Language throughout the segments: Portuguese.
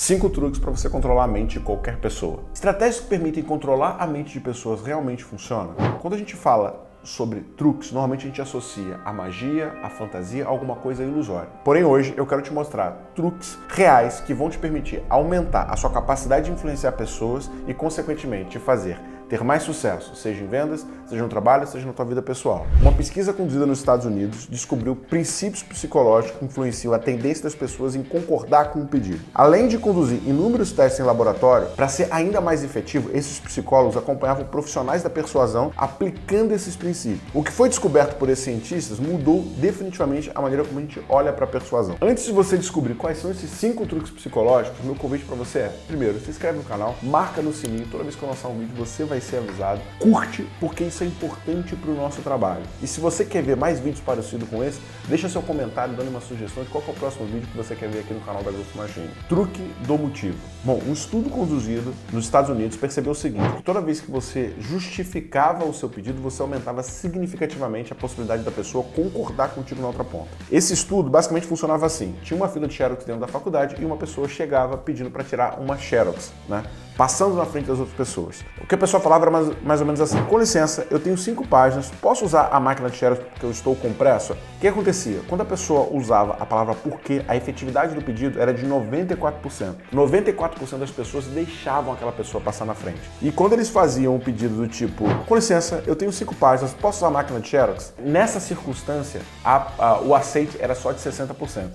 Cinco truques para você controlar a mente de qualquer pessoa. Estratégias que permitem controlar a mente de pessoas realmente funcionam? Quando a gente fala sobre truques, normalmente a gente associa a magia, a fantasia, alguma coisa ilusória. Porém, hoje eu quero te mostrar truques reais que vão te permitir aumentar a sua capacidade de influenciar pessoas e, consequentemente, te fazer ter mais sucesso, seja em vendas, seja no trabalho, seja na tua vida pessoal. Uma pesquisa conduzida nos Estados Unidos descobriu princípios psicológicos que influenciam a tendência das pessoas em concordar com o pedido. Além de conduzir inúmeros testes em laboratório, para ser ainda mais efetivo, esses psicólogos acompanhavam profissionais da persuasão aplicando esses princípios. O que foi descoberto por esses cientistas mudou definitivamente a maneira como a gente olha para a persuasão. Antes de você descobrir quais são esses cinco truques psicológicos, meu convite para você é: primeiro, se inscreve no canal, marca no sininho, toda vez que eu lançar um vídeo você vai ser avisado. Curte, porque isso é importante para o nosso trabalho. E se você quer ver mais vídeos parecidos com esse, deixa seu comentário dando uma sugestão de qual é o próximo vídeo que você quer ver aqui no canal da Growth Machine. Truque do motivo. Bom, um estudo conduzido nos Estados Unidos percebeu o seguinte, que toda vez que você justificava o seu pedido, você aumentava significativamente a possibilidade da pessoa concordar contigo na outra ponta. Esse estudo basicamente funcionava assim. Tinha uma fila de Xerox dentro da faculdade e uma pessoa chegava pedindo para tirar uma Xerox, né? Passando na frente das outras pessoas. O que a pessoa falava era mais, mais ou menos assim: com licença, eu tenho cinco páginas, posso usar a máquina de Xerox porque eu estou com pressa? O que acontecia? Quando a pessoa usava a palavra porquê, a efetividade do pedido era de 94%. 94% das pessoas deixavam aquela pessoa passar na frente. E quando eles faziam um pedido do tipo: com licença, eu tenho cinco páginas, posso usar a máquina de Xerox? Nessa circunstância, a, a, o aceite era só de 60%.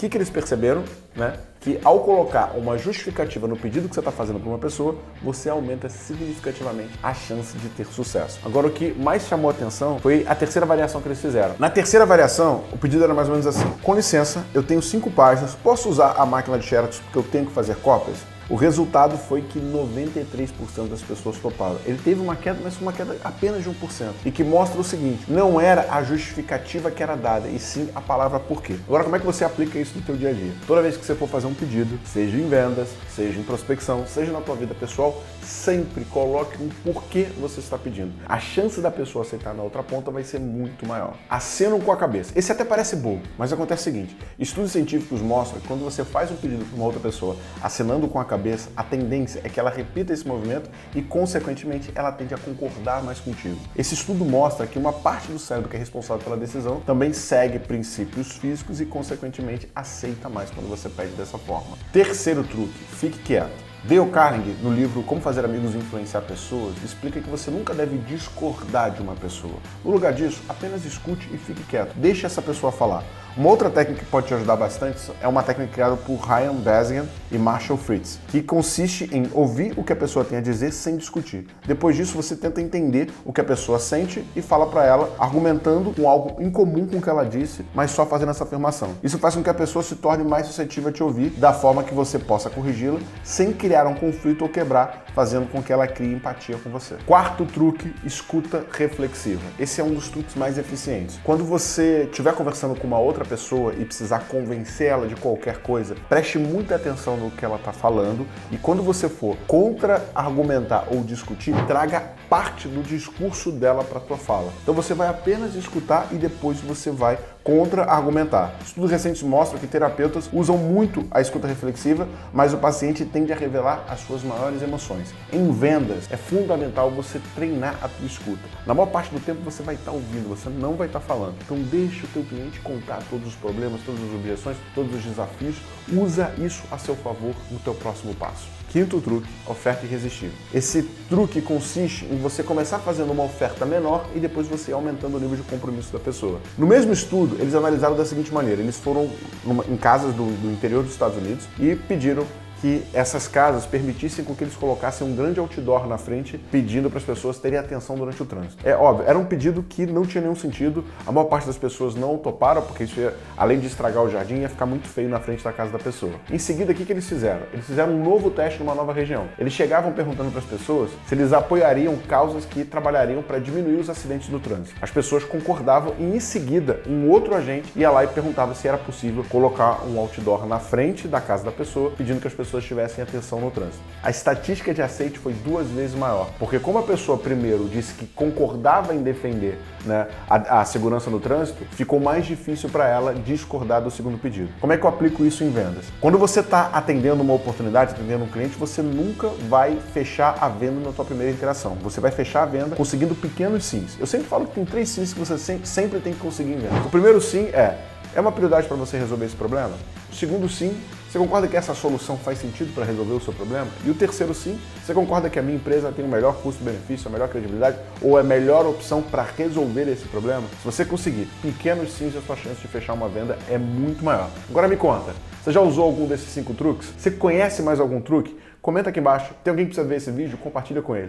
Que, que eles perceberam? Né? Que ao colocar uma justificativa no pedido que você está fazendo para uma pessoa, você aumenta significativamente a chance de ter sucesso. Agora, o que mais chamou atenção foi a terceira variação que eles fizeram. Na terceira variação, o pedido era mais ou menos assim: com licença, eu tenho cinco páginas, posso usar a máquina de Xerox porque eu tenho que fazer cópias? O resultado foi que 93% das pessoas toparam. Ele teve uma queda, mas uma queda apenas de 1%. E que mostra o seguinte: não era a justificativa que era dada, e sim a palavra porquê. Agora, como é que você aplica isso no teu dia a dia? Toda vez que você for fazer um pedido, seja em vendas, seja em prospecção, seja na tua vida pessoal, sempre coloque um porquê você está pedindo. A chance da pessoa aceitar na outra ponta vai ser muito maior. Acenam com a cabeça. Esse até parece bobo, mas acontece o seguinte: estudos científicos mostram que quando você faz um pedido para uma outra pessoa acenando com a cabeça, a tendência é que ela repita esse movimento e, consequentemente, ela tende a concordar mais contigo. Esse estudo mostra que uma parte do cérebro que é responsável pela decisão também segue princípios físicos e, consequentemente, aceita mais quando você pede dessa forma. Terceiro truque: fique quieto. Dale Carnegie, no livro Como Fazer Amigos e Influenciar Pessoas, explica que você nunca deve discordar de uma pessoa. No lugar disso, apenas escute e fique quieto. Deixe essa pessoa falar. Uma outra técnica que pode te ajudar bastante é uma técnica criada por Ryan Bazigan e Marshall Fritz, que consiste em ouvir o que a pessoa tem a dizer sem discutir. Depois disso, você tenta entender o que a pessoa sente e fala para ela, argumentando com algo incomum com o que ela disse, mas só fazendo essa afirmação. Isso faz com que a pessoa se torne mais suscetível a te ouvir, da forma que você possa corrigi-la, sem criar um conflito ou quebrar, fazendo com que ela crie empatia com você. Quarto truque, escuta reflexiva. Esse é um dos truques mais eficientes. Quando você estiver conversando com uma outra pessoa e precisar convencer ela de qualquer coisa, preste muita atenção no que ela está falando e quando você for contra-argumentar ou discutir, traga parte do discurso dela para a tua fala. Então você vai apenas escutar e depois você vai contra-argumentar. Estudos recentes mostram que terapeutas usam muito a escuta reflexiva, mas o paciente tende a revelar as suas maiores emoções. Em vendas, é fundamental você treinar a tua escuta. Na maior parte do tempo você vai estar tá ouvindo, você não vai estar tá falando. Então deixe o teu cliente contar todos os problemas, todas as objeções, todos os desafios. Usa isso a seu favor no teu próximo passo. Quinto truque, oferta irresistível. Esse truque consiste em você começar fazendo uma oferta menor e depois você aumentando o nível de compromisso da pessoa. No mesmo estudo, eles analisaram da seguinte maneira: eles foram numa, em casas do, do interior dos Estados Unidos e pediram que essas casas permitissem com que eles colocassem um grande outdoor na frente pedindo para as pessoas terem atenção durante o trânsito. É óbvio, era um pedido que não tinha nenhum sentido, a maior parte das pessoas não toparam, porque isso ia, além de estragar o jardim, ia ficar muito feio na frente da casa da pessoa. Em seguida, o que, que eles fizeram? Eles fizeram um novo teste numa nova região. Eles chegavam perguntando para as pessoas se eles apoiariam causas que trabalhariam para diminuir os acidentes no trânsito. As pessoas concordavam e, em seguida, um outro agente ia lá e perguntava se era possível colocar um outdoor na frente da casa da pessoa, pedindo que as pessoas pessoas tivessem atenção no trânsito. A estatística de aceite foi duas vezes maior, porque como a pessoa primeiro disse que concordava em defender né, a, a segurança no trânsito, ficou mais difícil para ela discordar do segundo pedido. Como é que eu aplico isso em vendas? Quando você está atendendo uma oportunidade, atendendo um cliente, você nunca vai fechar a venda na sua primeira interação. Você vai fechar a venda conseguindo pequenos sims. Eu sempre falo que tem três sims que você sempre tem que conseguir em venda. O primeiro sim é é uma prioridade para você resolver esse problema? O segundo sim, você concorda que essa solução faz sentido para resolver o seu problema? E o terceiro sim, você concorda que a minha empresa tem o melhor custo-benefício, a melhor credibilidade ou é a melhor opção para resolver esse problema? Se você conseguir pequenos sims, a sua chance de fechar uma venda é muito maior. Agora me conta, você já usou algum desses cinco truques? Você conhece mais algum truque? Comenta aqui embaixo. Tem alguém que precisa ver esse vídeo? Compartilha com ele.